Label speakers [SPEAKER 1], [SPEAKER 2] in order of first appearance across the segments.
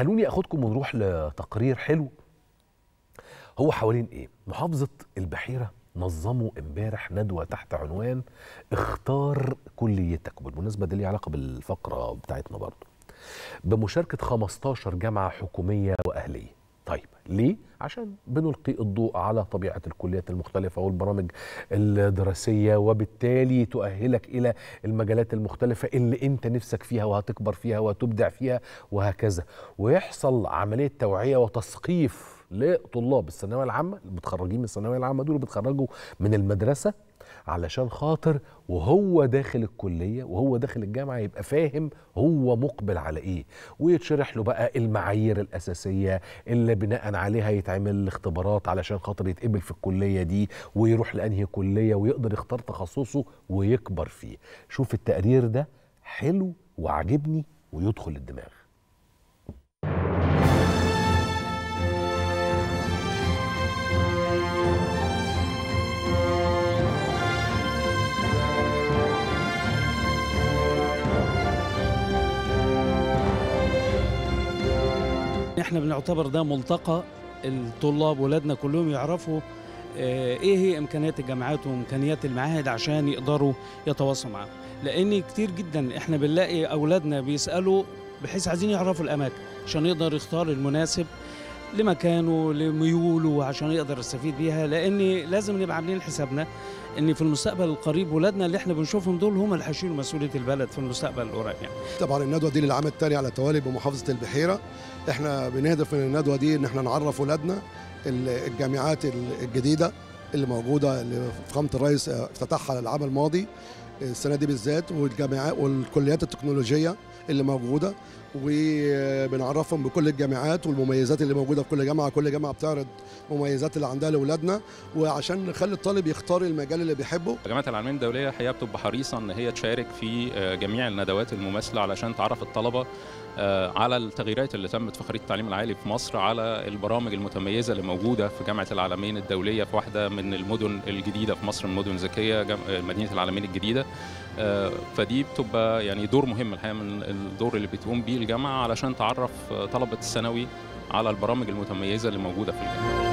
[SPEAKER 1] خلوني أخدكم ونروح لتقرير حلو. هو حوالين إيه؟ محافظة البحيرة نظموا امبارح ندوة تحت عنوان اختار كليتك وبالمناسبة دي ليها علاقة بالفقرة بتاعتنا برضو بمشاركة 15 جامعة حكومية وأهلية. طيب ليه؟ عشان بنلقي الضوء على طبيعة الكليات المختلفة والبرامج الدراسية وبالتالي تؤهلك إلى المجالات المختلفة اللي أنت نفسك فيها وهتكبر فيها وتبدع فيها وهكذا ويحصل عملية توعية وتثقيف لطلاب الثانوية العامة المتخرجين من الثانوية العامة دول بيتخرجوا من المدرسة علشان خاطر وهو داخل الكلية وهو داخل الجامعة يبقى فاهم هو مقبل على إيه. ويتشرح له بقى المعايير الأساسية اللي بناء عليها يتعمل الاختبارات علشان خاطر يتقبل في الكلية دي ويروح لأنهي كلية ويقدر يختار تخصصه ويكبر فيه. شوف التقرير ده حلو وعجبني ويدخل الدماغ.
[SPEAKER 2] إحنا بنعتبر ده ملتقى الطلاب ولادنا كلهم يعرفوا آه، إيه هي امكانيات الجامعات وامكانيات المعاهد عشان يقدروا يتواصلوا معاهم. لأن كتير جدا إحنا بنلاقي أولادنا بيسألوا بحيث عايزين يعرفوا الأماكن عشان يقدر يختار المناسب لمكانه لميوله عشان يقدر يستفيد بيها لأن لازم نبقى عاملين حسابنا إن في المستقبل القريب ولادنا اللي إحنا بنشوفهم دول هم اللي هيشيلوا مسؤولية البلد في المستقبل القريب يعني.
[SPEAKER 3] طبعا الندوة دي للعام الثاني على التوالي بمحافظه البحيرة. إحنا بنهدف من الندوة دي إن إحنا نعرف اولادنا ال- الجامعات الجديدة اللي موجودة اللي فخامة الرئيس افتتحها العام الماضي. السنة دي بالذات والجامعات والكليات التكنولوجية اللي موجودة وبنعرفهم بكل الجامعات والمميزات اللي موجودة في كل جامعة. كل جامعة بتعرض مميزات اللي عندها لأولادنا وعشان نخلي الطالب يختار المجال اللي بيحبه.
[SPEAKER 4] جامعة العلمين الدولية الحقيقة بتبقى حريصة إن هي تشارك في آه، جميع الندوات المماثلة علشان تعرف الطلبة آه، على التغييرات اللي تمت في خريطة التعليم العالي في مصر على البرامج المتميزة اللي موجودة في جامعة العالمين الدولية في واحدة من المدن الجديدة في مصر المدن الذكية جام- آه، مدينة العالمين الجديدة. آه، فدي بتبقى يعني دور مهم الحقيقة من الدور اللي بتقوم بيه الجامعة علشان تعرف آه، طلبة الثانوي على البرامج المتميزة اللي موجودة في الجامعة.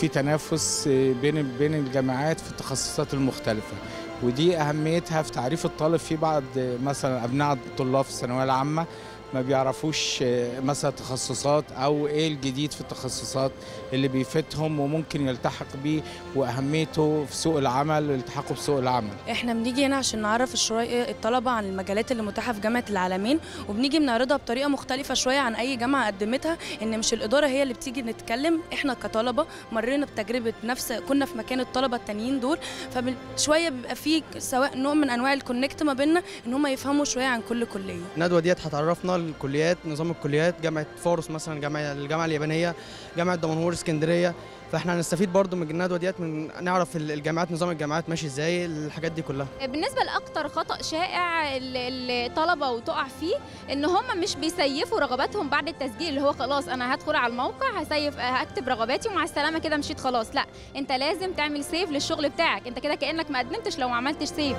[SPEAKER 5] في تنافس بين بين الجامعات في التخصصات المختلفة ودي أهميتها في تعريف الطالب في بعض مثلا أبناء الطلاب في الثانوية العامة ما بيعرفوش مثلا تخصصات أو إيه الجديد في التخصصات اللي بيفيدهم وممكن يلتحق بيه وأهميته في سوق العمل والالتحاقه بسوق العمل.
[SPEAKER 6] إحنا بنيجي هنا عشان نعرف الشرايط الطلبة عن المجالات اللي متاحة في جامعة العالمين وبنيجي بنعرضها بطريقة مختلفة شوية عن أي جامعة قدمتها إن مش الإدارة هي اللي بتيجي نتكلم إحنا كطلبة مرينا بتجربة نفس كنا في مكان الطلبة التانيين دول فشويه بيبقى في سواء نوع من أنواع الكونكت ما بيننا إن هم يفهموا شوية عن كل كلية.
[SPEAKER 7] الندوة ديت هتعرفنا الكليات نظام الكليات جامعة فارس مثلا جامعة الجامعة اليابانية جامعة دمنهور اسكندرية. فإحنا هنستفيد برضو من الندوه ديت من نعرف ال- الجامعات نظام الجامعات ماشي إزاي الحاجات دي كلها.
[SPEAKER 8] بالنسبة لأكتر خطأ شائع ال- الطلبة وتقع فيه إن هم مش بيسيفوا رغباتهم بعد التسجيل اللي هو خلاص أنا هدخل على الموقع هسيف هكتب رغباتي ومع السلامة كده مشيت خلاص. لا أنت لازم تعمل سيف للشغل بتاعك. أنت كده كأنك ما قدمتش لو ما عملتش سيف